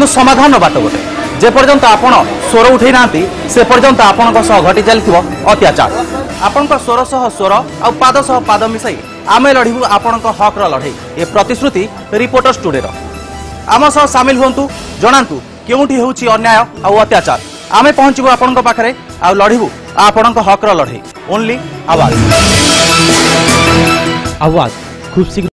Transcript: কিন্তু সমাধান বাট গোটে যে পর্যন্ত আপনার স্বর উঠাই না সে পর্যন্ত আপনার সহ ঘটি চাল অত্যাচার আপনার স্বর সহ স্বর আদ সহ পাদ মিশাই আমি লড়বু আপনার হকর লড়াই এ প্রতিশ্রুতি রিপোর্টর্স টুডের আমার সহ সামিল হুম জনাতু কেউটি হচ্ছে অন্যায় আত্যাচার আমি পৌঁছবু আপনার পাখে আড়বু আপনার হকর লড়াই ওনলি আওয়াজ আওয়াজ খুব শীঘ্র